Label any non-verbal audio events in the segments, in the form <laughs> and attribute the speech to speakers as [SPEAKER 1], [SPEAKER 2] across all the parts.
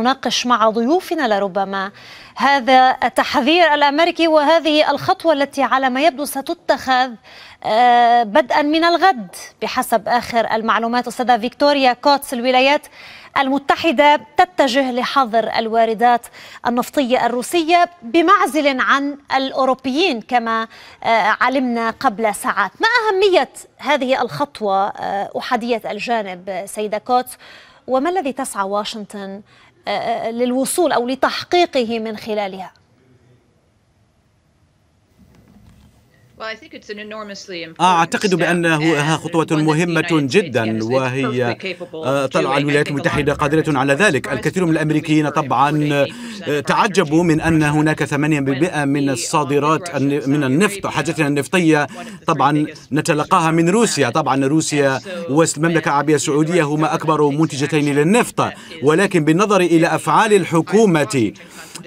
[SPEAKER 1] نناقش مع ضيوفنا لربما. هذا التحذير الأمريكي وهذه الخطوة التي على ما يبدو ستتخذ آه، بدءا من الغد بحسب آخر المعلومات. أستاذة فيكتوريا كوتس الولايات المتحدة تتجه لحظر الواردات النفطية الروسية بمعزل عن الأوروبيين كما آه، علمنا قبل ساعات. ما أهمية هذه الخطوة آه، أحادية الجانب سيدة كوتس؟ وما الذي تسعى واشنطن للوصول أو لتحقيقه من خلالها.
[SPEAKER 2] أعتقد بأنها خطوة مهمة جدا وهي آه، طلع الولايات المتحدة قادرة على ذلك. الكثير من الأمريكيين طبعا آه، تعجبوا من أن هناك 8% من الصادرات من النفط حاجتنا النفطية. طبعا نتلقاها من روسيا. طبعا روسيا والمملكة العربية السعودية هما أكبر منتجتين للنفط. ولكن بالنظر إلى أفعال الحكومة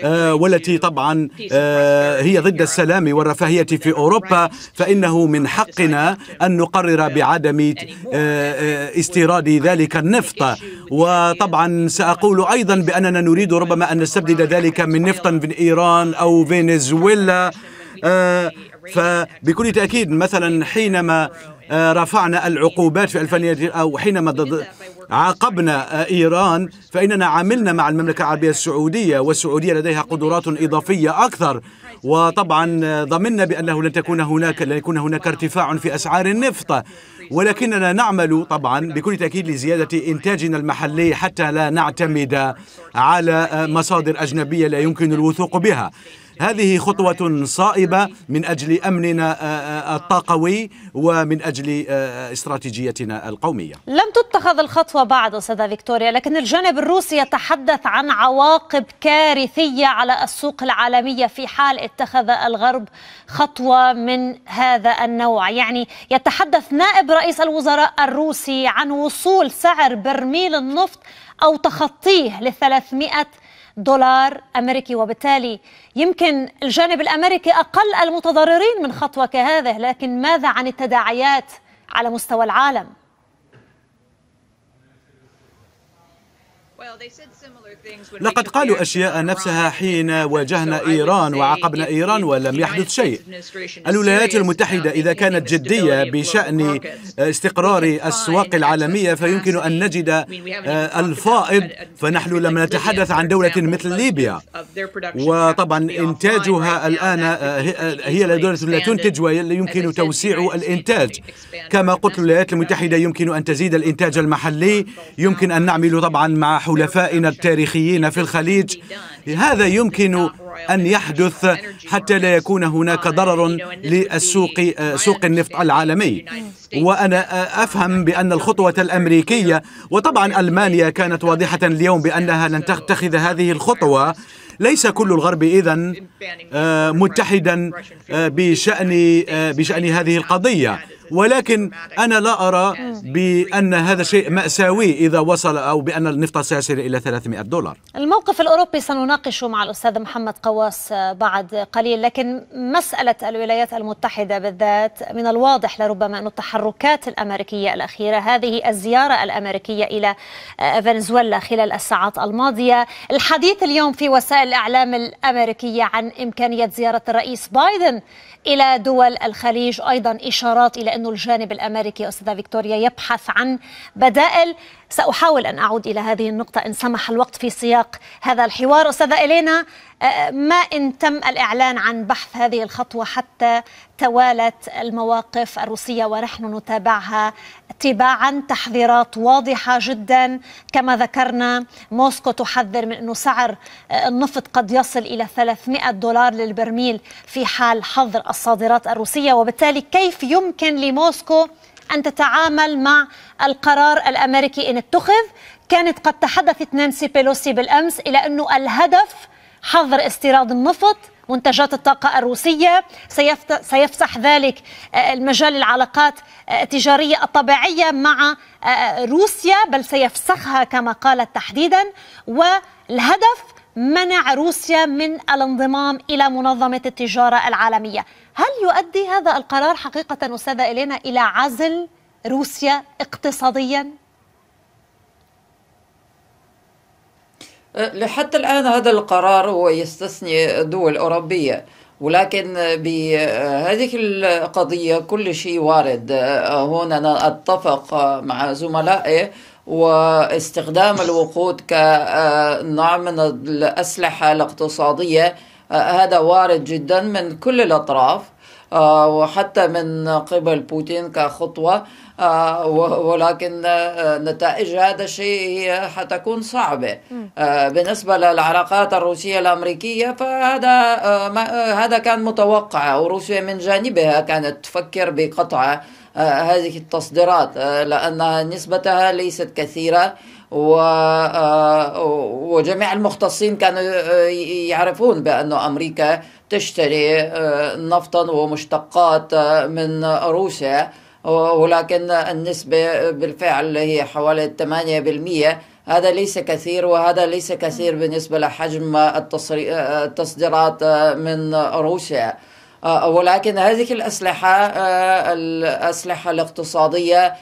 [SPEAKER 2] آه، والتي طبعا آه، هي ضد السلام والرفاهية في أوروبا فإنه من حقنا أن نقرر بعدم آه، استيراد ذلك النفط. وطبعا سأقول أيضا بأننا نريد ربما أن نستبدل ذلك من نفط من إيران أو فنزويلا. فبكل تأكيد مثلا حينما رفعنا العقوبات في 2000 أو حينما عاقبنا إيران فإننا عملنا مع المملكة العربية السعودية والسعودية لديها قدرات إضافية أكثر. وطبعا ضمننا بأنه لن تكون هناك لن يكون هناك ارتفاع في أسعار النفط. ولكننا نعمل طبعا بكل تأكيد لزيادة إنتاجنا المحلي حتى لا نعتمد على مصادر أجنبية لا يمكن الوثوق بها. هذه خطوة صائبة من أجل أمننا آه، آه، الطاقوي ومن أجل آه، استراتيجيتنا القومية.
[SPEAKER 1] لم تتخذ الخطوة بعد أستاذة فيكتوريا لكن الجانب الروسي يتحدث عن عواقب كارثية على السوق العالمية في حال اتخذ الغرب خطوة من هذا النوع. يعني يتحدث نائب رئيس الوزراء الروسي عن وصول سعر برميل النفط أو تخطيه ل 300 دولار أمريكي وبالتالي يمكن الجانب الأمريكي أقل المتضررين من خطوة كهذه لكن ماذا عن التداعيات على مستوى العالم؟
[SPEAKER 2] لقد قالوا أشياء نفسها حين واجهنا إيران وعاقبنا إيران ولم يحدث شيء. الولايات المتحدة إذا كانت جدية بشأن استقرار الأسواق العالمية فيمكن أن نجد آه، الفائض. فنحن لم نتحدث عن دولة مثل ليبيا. وطبعا إنتاجها الآن آه، هي دولة لا تنتج ويمكن توسيع الإنتاج. كما قلت الولايات المتحدة يمكن أن تزيد الإنتاج المحلي. يمكن أن نعمل طبعا مع حلفائنا التاريخيين في الخليج هذا يمكن أن يحدث حتى لا يكون هناك ضرر للسوق سوق النفط العالمي. وأنا أفهم بأن الخطوة الأمريكية وطبعا ألمانيا كانت واضحة اليوم بأنها لن تتخذ هذه الخطوة. ليس كل الغرب إذا متحدا بشأن بشأن هذه القضية. ولكن أنا لا أرى بأن هذا شيء مأساوي إذا وصل أو بأن النفط سيصل إلى 300 دولار.
[SPEAKER 1] الموقف الأوروبي سنناقشه مع الأستاذ محمد قواس بعد قليل لكن مسألة الولايات المتحدة بالذات من الواضح لربما أن التحركات الأمريكية الأخيرة هذه الزيارة الأمريكية إلى فنزويلا خلال الساعات الماضية. الحديث اليوم في وسائل الإعلام الأمريكية عن إمكانية زيارة الرئيس بايدن إلى دول الخليج. أيضا إشارات إلى أن الجانب الأمريكي أستاذة فيكتوريا يبحث عن بدائل سأحاول أن أعود إلى هذه النقطة إن سمح الوقت في سياق هذا الحوار. أستاذة إلينا آه، ما إن تم الإعلان عن بحث هذه الخطوة حتى توالت المواقف الروسية ونحن نتابعها تباعا؟ تحذيرات واضحة جدا. كما ذكرنا موسكو تحذر من أنه سعر آه، النفط قد يصل إلى 300 دولار للبرميل في حال حظر الصادرات الروسية. وبالتالي كيف يمكن لموسكو أن تتعامل مع القرار الأمريكي إن اتخذ. كانت قد تحدثت نانسي بيلوسي بالأمس إلى أنه الهدف حظر استيراد النفط منتجات الطاقة الروسية. سيفسح ذلك آه، المجال العلاقات آه، التجارية الطبيعية مع آه، روسيا بل سيفسخها كما قالت تحديدا. والهدف منع روسيا من الانضمام إلى منظمة التجارة العالمية. هل يؤدي هذا القرار حقيقة أستاذة إلينا إلى عزل روسيا اقتصاديا؟
[SPEAKER 3] لحتى الآن هذا القرار هو يستثني دول أوروبية ولكن بهذه القضية كل شيء وارد. هنا أنا أتفق مع زملائي. واستخدام الوقود كنوع من الأسلحة الاقتصادية هذا وارد جدا من كل الأطراف وحتى من قبل بوتين كخطوة ولكن نتائج هذا الشيء هي حتكون صعبة. بالنسبة للعلاقات الروسية الأمريكية فهذا هذا كان متوقع وروسيا من جانبها كانت تفكر بقطع هذه التصديرات لأن نسبتها ليست كثيرة وجميع المختصين كانوا يعرفون بأن أمريكا تشتري نفطا ومشتقات من روسيا ولكن النسبة بالفعل هي حوالي 8% هذا ليس كثير وهذا ليس كثير بالنسبة لحجم التصديرات من روسيا. ولكن هذه الأسلحة الأسلحة الاقتصادية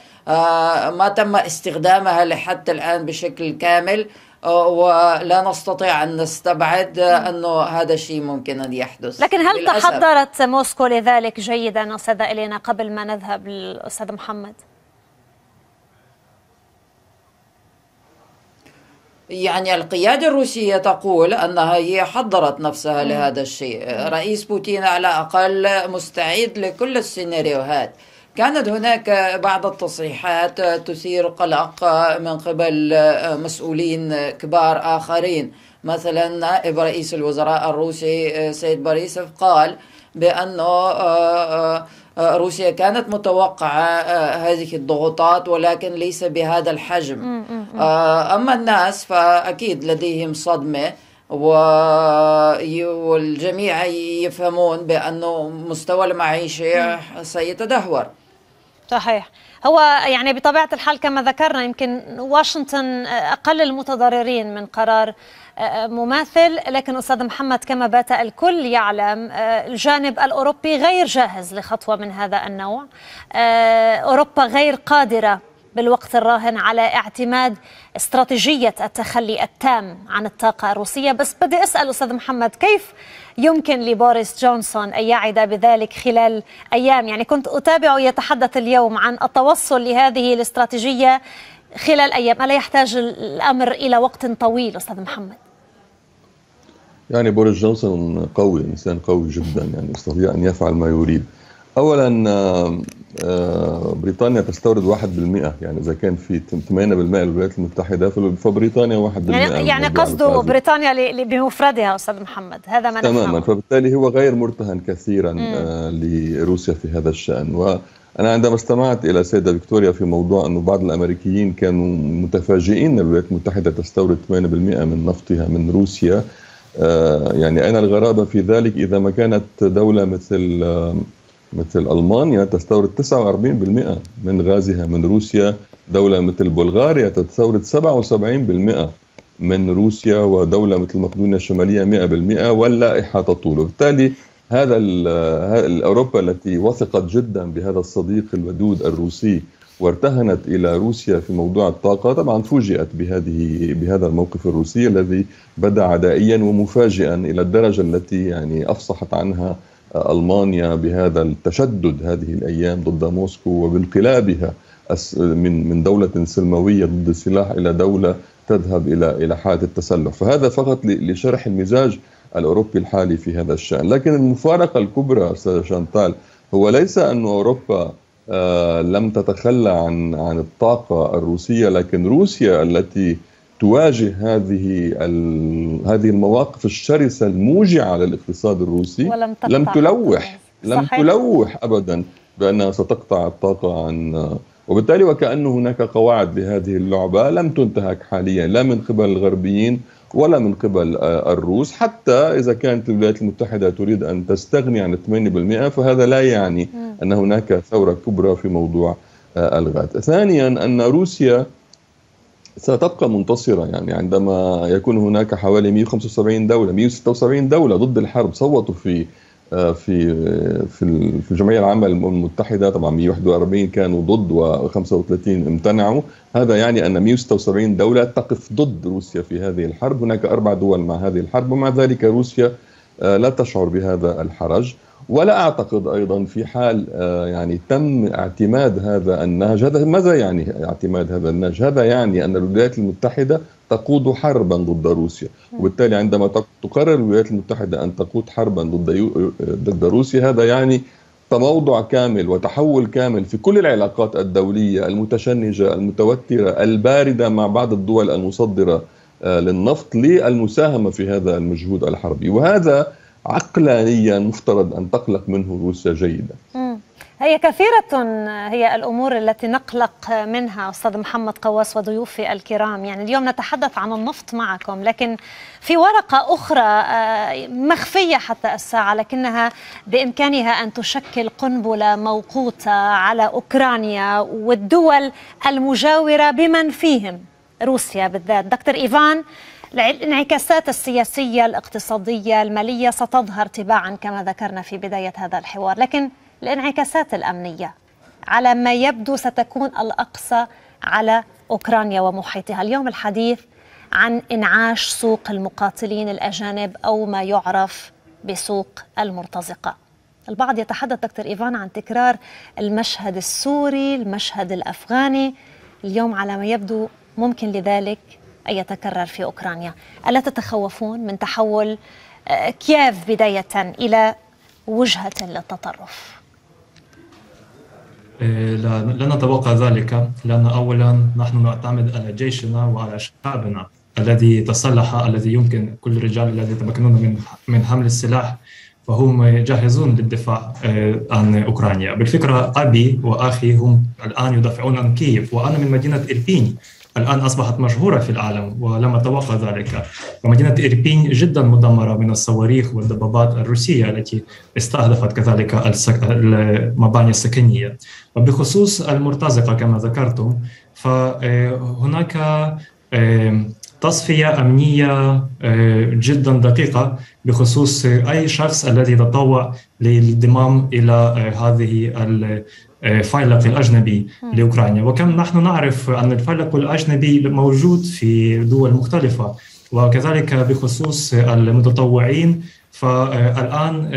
[SPEAKER 3] ما تم استخدامها لحد الآن بشكل كامل ولا نستطيع أن نستبعد أنه هذا الشيء ممكن أن يحدث
[SPEAKER 1] لكن هل للأسف. تحضرت موسكو لذلك جيدا أستاذة إلينا قبل ما نذهب للأستاذ محمد؟
[SPEAKER 3] يعني القيادة الروسية تقول أنها هي حضرت نفسها لهذا الشيء. رئيس بوتين على الأقل مستعد لكل السيناريوهات. كانت هناك بعض التصريحات تثير قلق من قبل مسؤولين كبار آخرين. مثلا نائب رئيس الوزراء الروسي سيد باريسوف قال بأنه روسيا كانت متوقعة هذه الضغوطات ولكن ليس بهذا الحجم. أما الناس فأكيد لديهم صدمة والجميع يفهمون بأنه مستوى المعيشة سيتدهور.
[SPEAKER 1] صحيح. هو يعني بطبيعة الحال كما ذكرنا يمكن واشنطن أقل المتضررين من قرار مماثل لكن أستاذ محمد كما بات الكل يعلم الجانب الأوروبي غير جاهز لخطوة من هذا النوع. أوروبا غير قادرة بالوقت الراهن على اعتماد استراتيجية التخلي التام عن الطاقة الروسية. بس بدي أسأل أستاذ محمد كيف يمكن لبوريس جونسون أن يعد بذلك خلال أيام؟ يعني كنت أتابع يتحدث اليوم عن التوصل لهذه الاستراتيجية خلال أيام. ألا يحتاج الأمر إلى وقت طويل أستاذ محمد؟
[SPEAKER 4] يعني بوريس جونسون قوي إنسان قوي جدا يعني يستطيع أن يفعل ما يريد. اولا آه، بريطانيا تستورد 1% يعني إذا كان في 8% الولايات المتحدة فبريطانيا 1%
[SPEAKER 1] يعني يعني قصده بريطانيا بمفردها أستاذ محمد. هذا ما
[SPEAKER 4] تماما. فبالتالي هو غير مرتهن كثيرا آه، لروسيا في هذا الشأن. وأنا عندما استمعت إلى السيده فيكتوريا في موضوع أنه بعض الأمريكيين كانوا متفاجئين إن الولايات المتحدة تستورد 8% من نفطها من روسيا. آه، يعني أين الغرابة في ذلك؟ إذا ما كانت دولة مثل مثل ألمانيا تستورد 49% من غازها من روسيا. دولة مثل بلغاريا تستورد 77% من روسيا. ودولة مثل مقدونيا الشمالية 100% واللائحة تطول. بالتالي هذا أوروبا التي وثقت جدا بهذا الصديق الودود الروسي وارتهنت إلى روسيا في موضوع الطاقة. طبعا فوجئت بهذه بهذا الموقف الروسي الذي بدأ عدائيا ومفاجئا إلى الدرجة التي يعني أفصحت عنها ألمانيا بهذا التشدد هذه الأيام ضد موسكو وبانقلابها من من دولة سلموية ضد السلاح إلى دولة تذهب إلى إلى حالة التسلح، فهذا فقط لشرح المزاج الأوروبي الحالي في هذا الشأن، لكن المفارقة الكبرى أستاذ شانتال هو ليس أن أوروبا آه لم تتخلى عن عن الطاقة الروسية، لكن روسيا التي تواجه هذه هذه المواقف الشرسة الموجعة للاقتصاد الروسي ولم لم تلوح لم صحيح. تلوح ابدا بأنها ستقطع الطاقة عن وبالتالي وكأن هناك قواعد لهذه اللعبة لم تنتهك حاليا لا من قبل الغربيين ولا من قبل الروس حتى إذا كانت الولايات المتحدة تريد أن تستغني عن 8% فهذا لا يعني أن هناك ثورة كبرى في موضوع الغاز. ثانيا أن روسيا ستبقى منتصرة. يعني عندما يكون هناك حوالي 175 دولة 176 دولة ضد الحرب صوتوا في في في في الجمعية العامة المتحدة. طبعا 141 كانوا ضد و35 امتنعوا. هذا يعني أن 176 دولة تقف ضد روسيا في هذه الحرب. هناك أربع دول مع هذه الحرب ومع ذلك روسيا لا تشعر بهذا الحرج. ولا أعتقد أيضا في حال يعني تم اعتماد هذا النهج. هذا ماذا يعني اعتماد هذا النهج؟ هذا يعني أن الولايات المتحدة تقود حربا ضد روسيا وبالتالي عندما تقرر الولايات المتحدة أن تقود حربا ضد ضد روسيا هذا يعني تموضع كامل وتحول كامل في كل العلاقات الدولية المتشنجة المتوترة الباردة مع بعض الدول المصدرة للنفط للمساهمة في هذا المجهود الحربي. وهذا عقلانيا مفترض أن تقلق منه روسيا جيدا.
[SPEAKER 1] هي كثيرة هي الأمور التي نقلق منها أستاذ محمد قواس وضيوفي الكرام. يعني اليوم نتحدث عن النفط معكم لكن في ورقة أخرى مخفية حتى الساعة لكنها بإمكانها أن تشكل قنبلة موقوتة على أوكرانيا والدول المجاورة بمن فيهم. روسيا بالذات. دكتور إيفان الانعكاسات السياسية الاقتصادية المالية ستظهر تباعا كما ذكرنا في بداية هذا الحوار لكن الانعكاسات الأمنية على ما يبدو ستكون الأقصى على أوكرانيا ومحيطها، اليوم الحديث عن إنعاش سوق المقاتلين الأجانب أو ما يعرف بسوق المرتزقة. البعض يتحدث دكتور إيفان عن تكرار المشهد السوري، المشهد الأفغاني، اليوم على ما يبدو ممكن لذلك أن يتكرر في أوكرانيا، ألا تتخوفون من تحول كييف بداية إلى وجهة للتطرف؟
[SPEAKER 5] لا, لا نتوقع ذلك لأن أولا نحن نعتمد على جيشنا وعلى شعبنا الذي تسلح الذي يمكن كل الرجال الذين يتمكنون من من حمل السلاح فهم جاهزون للدفاع عن أوكرانيا، بالفكرة أبي وأخي هم الآن يدافعون عن كييف وأنا من مدينة إربين. الآن أصبحت مشهورة في العالم ولم أتوقع ذلك. ومدينة إربين جدا مدمرة من الصواريخ والدبابات الروسية التي استهدفت كذلك المباني السكنية. وبخصوص المرتزقة كما ذكرتم فهناك تصفية أمنية جدا دقيقة بخصوص أي شخص الذي يتطوع للانضمام إلى هذه الفيلق الأجنبي لأوكرانيا. وكم نحن نعرف أن الفيلق الأجنبي موجود في دول مختلفة وكذلك بخصوص المتطوعين. فالآن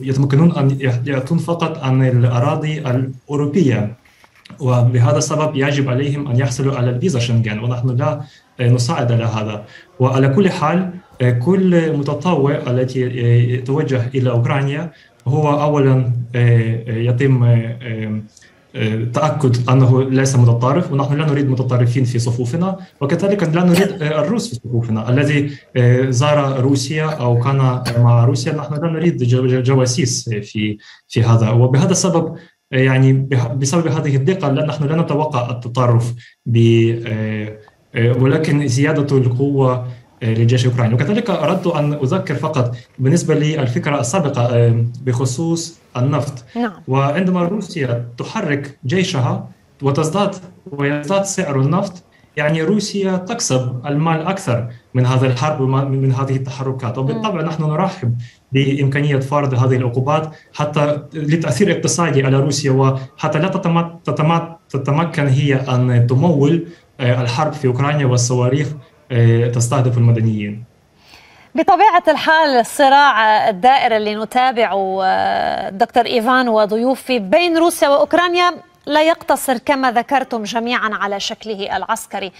[SPEAKER 5] يتمكنون أن يأتون فقط عن الأراضي الأوروبية. وبهذا السبب يجب عليهم أن يحصلوا على الفيزا شنغن ونحن لا نساعد على هذا. وعلى كل حال كل متطوع التي يتوجه إلى أوكرانيا هو أولا يتم تأكد أنه ليس متطرف ونحن لا نريد متطرفين في صفوفنا وكذلك لا نريد الروس في صفوفنا. الذي زار روسيا أو كان مع روسيا نحن لا نريد جواسيس في في هذا. وبهذا السبب يعني بسبب هذه الدقة نحن لا نتوقع التطرف ولكن زيادة القوة للجيش الأوكراني. وكذلك أردت أن أذكر فقط بالنسبة للفكرة السابقة بخصوص النفط.
[SPEAKER 1] نعم.
[SPEAKER 5] وعندما روسيا تحرك جيشها وتزداد ويزداد سعر النفط يعني روسيا تكسب المال أكثر من هذا الحرب ومن هذه التحركات. وبالطبع نحن نرحب بإمكانية فرض هذه العقوبات حتى لتأثير اقتصادي على روسيا وحتى لا تتمكن هي أن تمول الحرب في أوكرانيا والصواريخ تستهدف المدنيين.
[SPEAKER 1] بطبيعة الحال الصراع الدائر اللي نتابعه دكتور إيفان وضيوفي بين روسيا وأوكرانيا لا يقتصر كما ذكرتم جميعا على شكله العسكري.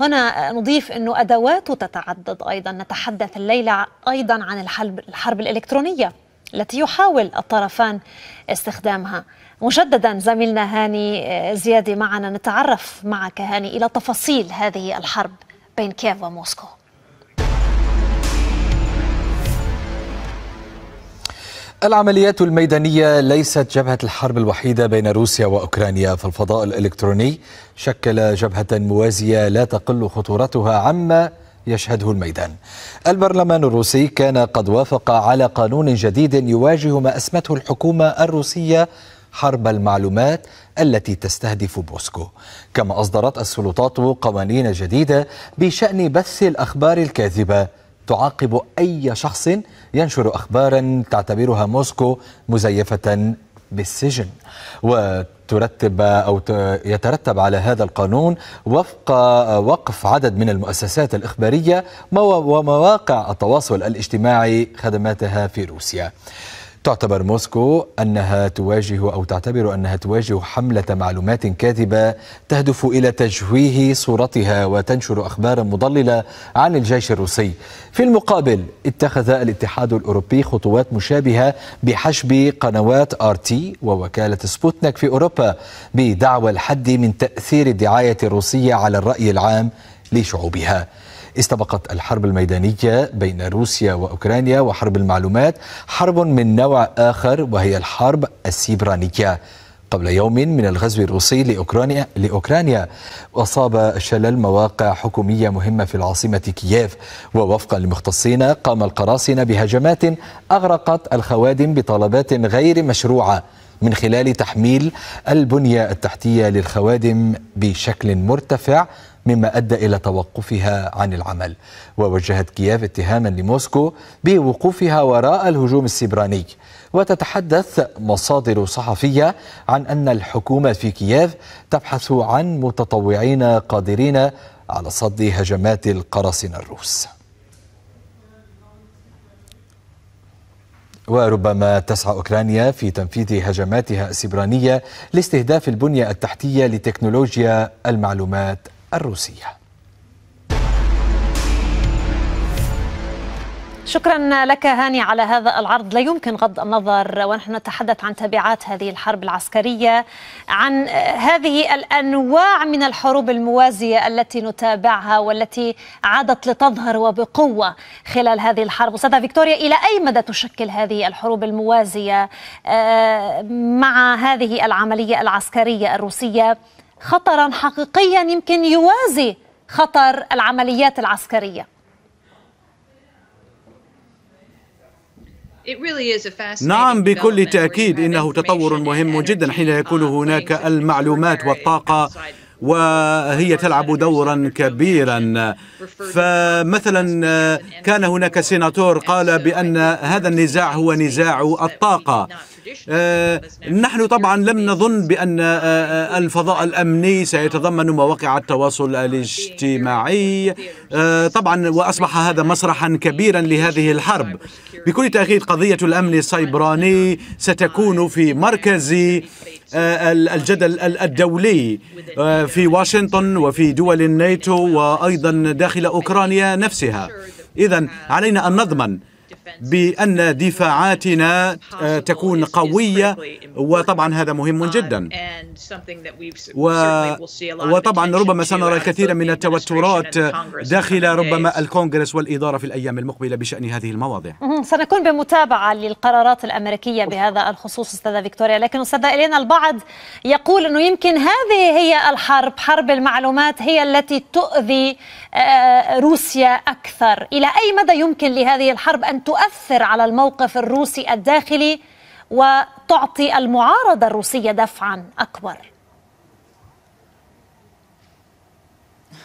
[SPEAKER 1] هنا نضيف أنه أدواته تتعدد أيضا. نتحدث الليلة أيضا عن الحرب, الحرب الإلكترونية التي يحاول الطرفان استخدامها. مجددا زميلنا هاني زيادي معنا. نتعرف معك هاني إلى تفاصيل هذه الحرب. بين كييف وموسكو
[SPEAKER 6] العمليات الميدانية ليست جبهة الحرب الوحيدة بين روسيا وأوكرانيا فالفضاء الإلكتروني شكل جبهة موازية لا تقل خطورتها عما يشهده الميدان. البرلمان الروسي كان قد وافق على قانون جديد يواجه ما أسمته الحكومة الروسية حرب المعلومات التي تستهدف موسكو كما أصدرت السلطات قوانين جديدة بشأن بث الأخبار الكاذبة. تعاقب أي شخص ينشر أخبارا تعتبرها موسكو مزيفة بالسجن. وترتب أو يترتب على هذا القانون وفق وقف عدد من المؤسسات الإخبارية ومواقع التواصل الاجتماعي خدماتها في روسيا. تعتبر موسكو أنها تواجه أو تعتبر أنها تواجه حملة معلومات كاذبة تهدف إلى تجويه صورتها وتنشر أخبارا مضللة عن الجيش الروسي. في المقابل اتخذ الاتحاد الأوروبي خطوات مشابهة بحجب قنوات آر تي ووكالة سبوتنيك في أوروبا بدعوى الحد من تأثير الدعاية الروسية على الرأي العام لشعوبها. استبقت الحرب الميدانية بين روسيا وأوكرانيا وحرب المعلومات حرب من نوع آخر وهي الحرب السيبرانية. قبل يوم من الغزو الروسي لأوكرانيا, لأوكرانيا أصاب شلل مواقع حكومية مهمة في العاصمة كييف. ووفقا لمختصين قام القراصنة بهجمات أغرقت الخوادم بطلبات غير مشروعة من خلال تحميل البنية التحتية للخوادم بشكل مرتفع مما أدى إلى توقفها عن العمل. ووجهت كييف اتهاما لموسكو بوقوفها وراء الهجوم السبراني وتتحدث مصادر صحفية عن أن الحكومة في كييف تبحث عن متطوعين قادرين على صد هجمات القراصنة الروس. وربما تسعى أوكرانيا في تنفيذ هجماتها السبرانيه لاستهداف البنية التحتية لتكنولوجيا المعلومات الروسية.
[SPEAKER 1] شكرا لك هاني على هذا العرض. لا يمكن غض النظر ونحن نتحدث عن تبعات هذه الحرب العسكرية عن هذه الأنواع من الحروب الموازية التي نتابعها والتي عادت لتظهر وبقوة خلال هذه الحرب. أستاذة فيكتوريا إلى أي مدى تشكل هذه الحروب الموازية مع هذه العملية العسكرية الروسية؟ خطرا حقيقيا يمكن يوازي خطر العمليات العسكرية.
[SPEAKER 2] نعم بكل تأكيد إنه تطور مهم جدا حين يكون هناك المعلومات والطاقة وهي تلعب دورا كبيرا. فمثلا كان هناك سيناتور قال بأن هذا النزاع هو نزاع الطاقة. آه، نحن طبعا لم نظن بأن آه، آه، الفضاء الأمني سيتضمن مواقع التواصل الاجتماعي. طبعا وأصبح هذا مسرحا كبيرا لهذه الحرب. بكل تأكيد قضية الأمن السيبراني ستكون في مركز الجدل الدولي. في واشنطن وفي دول الناتو وأيضا داخل أوكرانيا نفسها. إذا علينا أن نضمن بأن دفاعاتنا آه، تكون قوية وطبعا هذا مهم جدا. و... وطبعا ربما سنرى الكثير من التوترات داخل ربما الكونغرس والإدارة في الأيام المقبلة بشأن هذه المواضيع.
[SPEAKER 1] سنكون بمتابعة للقرارات الأمريكية بهذا الخصوص أستاذة فيكتوريا. لكن أستاذة إلينا البعض يقول أنه يمكن هذه هي الحرب حرب المعلومات هي التي تؤذي آه، روسيا أكثر. إلى أي مدى يمكن لهذه الحرب أن تؤثر على الموقف الروسي الداخلي وتعطي المعارضة الروسية دفعا أكبر.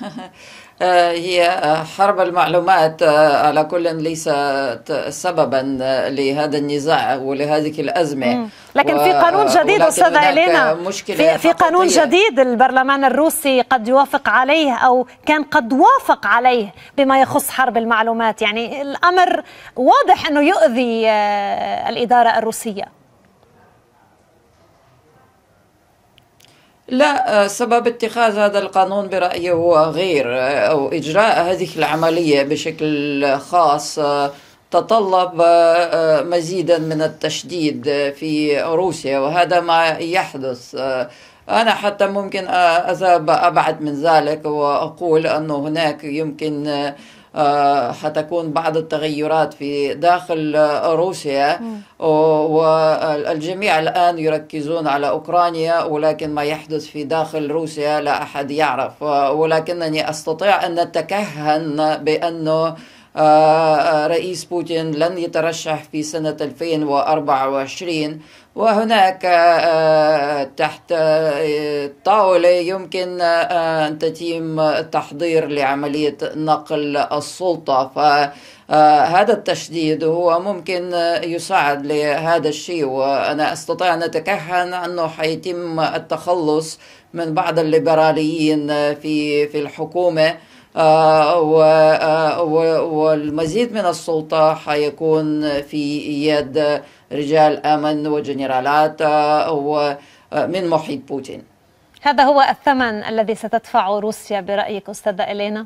[SPEAKER 3] آه، <laughs> هي حرب المعلومات آه، على كل ليست سببا لهذا النزاع ولهذه الأزمة.
[SPEAKER 1] لكن في قانون جديد أستاذة إلينا في, في قانون جديد البرلمان الروسي قد يوافق عليه أو كان قد وافق عليه بما يخص حرب المعلومات. يعني الأمر واضح أنه يؤذي آه، الإدارة
[SPEAKER 3] لا سبب اتخاذ هذا القانون برأيي هو غير أو إجراء هذه العملية بشكل خاص تطلب مزيدا من التشديد في روسيا وهذا ما يحدث. أنا حتى ممكن أذهب أبعد من ذلك وأقول أنه هناك يمكن آه، حتكون بعض التغيرات في داخل روسيا. والجميع الآن يركزون على أوكرانيا ولكن ما يحدث في داخل روسيا لا أحد يعرف. ولكنني أستطيع أن أتكهن بأنه رئيس بوتين لن يترشح في سنة 2024 وهناك تحت طاولة يمكن أن تتم التحضير لعملية نقل السلطة. فهذا التشديد هو ممكن يساعد لهذا الشيء وأنا أستطيع أن أتكهن أنه حيتم التخلص من بعض الليبراليين في في الحكومة. والمزيد من السلطة حيكون في يد رجال أمن وجنرالات من محيط بوتين.
[SPEAKER 1] هذا هو الثمن الذي ستدفعه روسيا برأيك أستاذة إلينا؟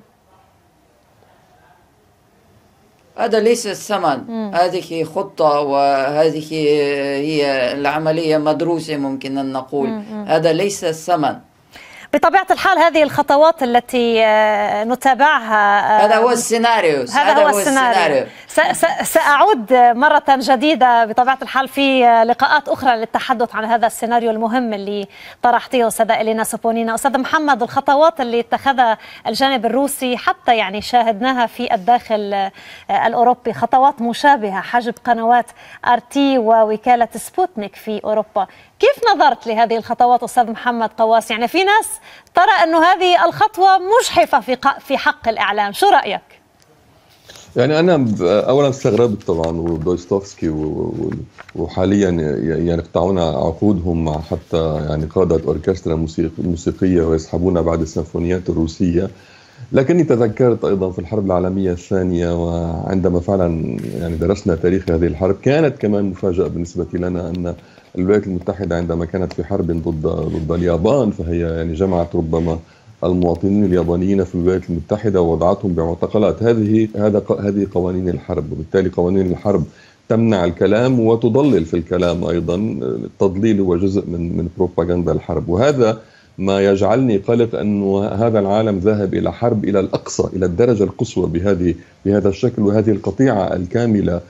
[SPEAKER 3] هذا ليس الثمن. هذه خطة وهذه هي العملية مدروسة ممكن أن نقول. مم. هذا ليس الثمن.
[SPEAKER 1] بطبيعة الحال هذه الخطوات التي آه، نتابعها
[SPEAKER 3] آه، هذا هو السيناريو.
[SPEAKER 1] هذا, هذا هو السيناريو. سأعود مرة جديدة بطبيعة الحال في لقاءات أخرى للتحدث عن هذا السيناريو المهم اللي طرحتيه أستاذة إلينا سوبونينا. أستاذ محمد الخطوات اللي اتخذها الجانب الروسي حتى يعني شاهدناها في الداخل آه، الأوروبي خطوات مشابهة حجب قنوات ارتي ووكالة سبوتنيك في أوروبا. كيف نظرت لهذه الخطوات أستاذ محمد قواس؟ يعني في ناس ترى أنه هذه الخطوة مجحفة في في حق الإعلام. شو رأيك؟
[SPEAKER 4] يعني أنا اولا استغربت طبعا ودوستوفسكي وحاليا يعني يقطعون عقودهم مع حتى يعني قادة أوركسترا موسيقية ويسحبون بعد السيمفونيات الروسية. لكني تذكرت أيضا في الحرب العالمية الثانية وعندما فعلا يعني درسنا تاريخ هذه الحرب كانت كمان مفاجأة بالنسبة لنا أن الولايات المتحدة عندما كانت في حرب ضد ضد اليابان فهي يعني جمعت ربما المواطنين اليابانيين في الولايات المتحدة ووضعتهم بمعتقلات هذه هذا هذه قوانين الحرب وبالتالي قوانين الحرب تمنع الكلام وتضلل في الكلام أيضا. التضليل هو جزء من من بروباغندا الحرب. وهذا ما يجعلني قلق انه هذا العالم ذاهب إلى حرب إلى الأقصى إلى الدرجة القصوى بهذه بهذا الشكل وهذه القطيعة الكاملة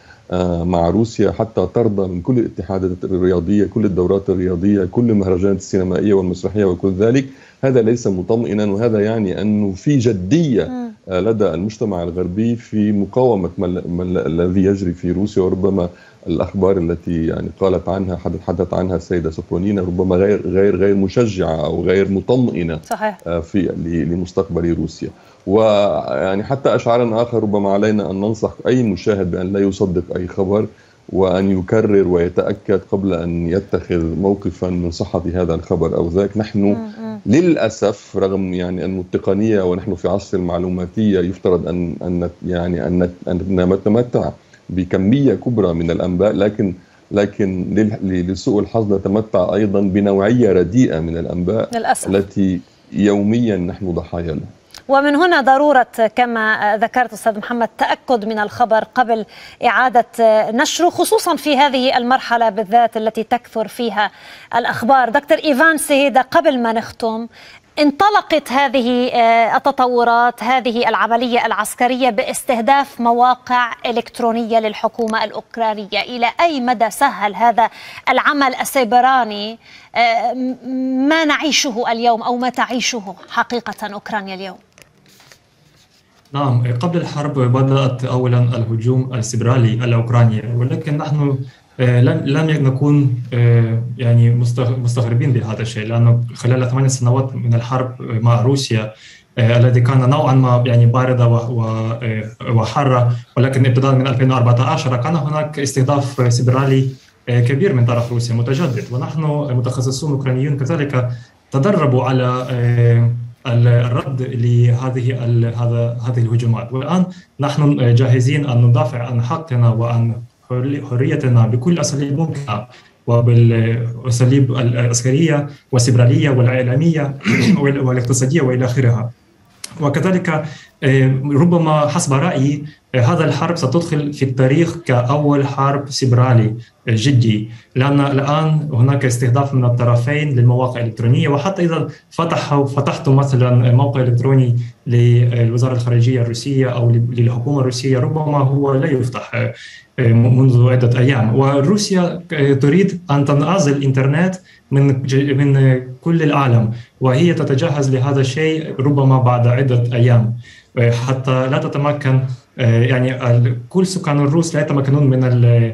[SPEAKER 4] مع روسيا حتى ترضى من كل الاتحادات الرياضية كل الدورات الرياضية كل المهرجانات السينمائية والمسرحية وكل ذلك. هذا ليس مطمئنا وهذا يعني أنه في جدية آه، لدى المجتمع الغربي في مقاومة ما الذي يجري في روسيا. وربما الأخبار التي يعني قالت عنها حدث عنها السيدة سوفونينا ربما غير غير غير مشجعة أو غير مطمئنة
[SPEAKER 1] صحيح.
[SPEAKER 4] آه، في لمستقبل روسيا. ويعني حتى أشعار آخر ربما علينا أن ننصح أي مشاهد بأن لا يصدق أي خبر وأن يكرر ويتأكد قبل أن يتخذ موقفا من صحة هذا الخبر أو ذاك. نحن للأسف رغم يعني أن التقنية ونحن في عصر المعلوماتية يفترض أن أن يعني أن أن نتمتع بكمية كبرى من الأنباء لكن لكن لسوء الحظ نتمتع أيضا بنوعية رديئة من الأنباء
[SPEAKER 1] للأسف.
[SPEAKER 4] التي يوميا نحن ضحايا لها
[SPEAKER 1] ومن هنا ضرورة كما ذكرت أستاذ محمد تأكد من الخبر قبل إعادة نشره خصوصا في هذه المرحلة بالذات التي تكثر فيها الأخبار. دكتور إيفان سيدا قبل ما نختم انطلقت هذه آه، التطورات هذه العملية العسكرية باستهداف مواقع إلكترونية للحكومة الأوكرانية. إلى أي مدى سهل هذا العمل السيبراني؟ آه، ما نعيشه اليوم أو ما تعيشه حقيقة أوكرانيا اليوم؟
[SPEAKER 5] نعم قبل الحرب بدأت أولا الهجوم السبرالي على أوكرانيا ولكن نحن آه، لم لم نكون آه، يعني مستغربين بهذا الشيء لأنه خلال ثمان سنوات من الحرب مع روسيا الذي كان نوعا ما يعني بارده وحاره ولكن ابتداء من 2014 كان هناك استهداف سبرالي كبير من طرف روسيا متجدد ونحن متخصصون اوكرانيون كذلك تدربوا على الرد لهذه هذا هذه الهجمات والآن نحن جاهزين أن ندافع عن حقنا وان حريتنا بكل الاساليب الممكنه وبالأساليب العسكرية والسبراليه والإعلامية <clears throat> والاقتصادية وإلى آخرها. وكذلك ربما حسب رأيي آه، هذا الحرب ستدخل في التاريخ كأول حرب سبرالي جدي. لأن الآن هناك استهداف من الطرفين للمواقع الإلكترونية وحتى إذا فتحوا فتحتوا مثلا موقع إلكتروني للوزارة الخارجية الروسية أو للحكومة الروسية ربما هو لا يفتح آه، منذ عدة أيام. وروسيا تريد أن تنعزل الإنترنت من من كل العالم وهي تتجهز لهذا الشيء ربما بعد عدة أيام. حتى لا تتمكن يعني كل سكان الروس لا يتمكنون من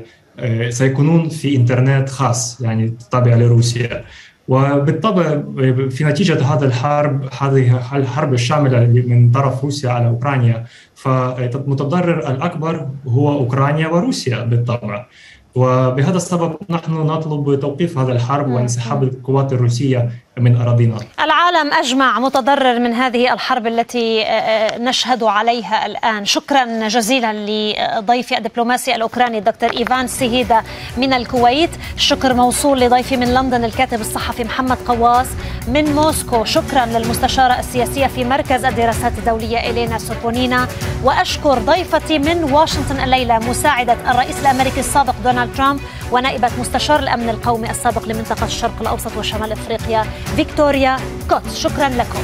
[SPEAKER 5] سيكونون في إنترنت خاص يعني تابع لروسيا. وبالطبع في نتيجة هذا الحرب هذه الحرب الشاملة من طرف روسيا على أوكرانيا. فالمتضرر الأكبر هو أوكرانيا وروسيا بالطبع. وبهذا السبب نحن نطلب توقيف هذا الحرب وانسحاب القوات الروسية من أراضينا
[SPEAKER 1] العالم أجمع متضرر من هذه الحرب التي نشهد عليها الآن. شكرا جزيلا لضيفي الدبلوماسي الأوكراني الدكتور إيفان سيهيدا من الكويت. شكر موصول لضيفي من لندن الكاتب الصحفي محمد قواس من موسكو. شكرا للمستشارة السياسية في مركز الدراسات الدولية إلينا سوبونينا. وأشكر ضيفتي من واشنطن الليلة مساعدة الرئيس الأمريكي السابق دونالد ترامب ونائبة مستشار الأمن القومي السابق لمنطقة الشرق الأوسط وشمال أفريقيا فيكتوريا كوت شكرا لكم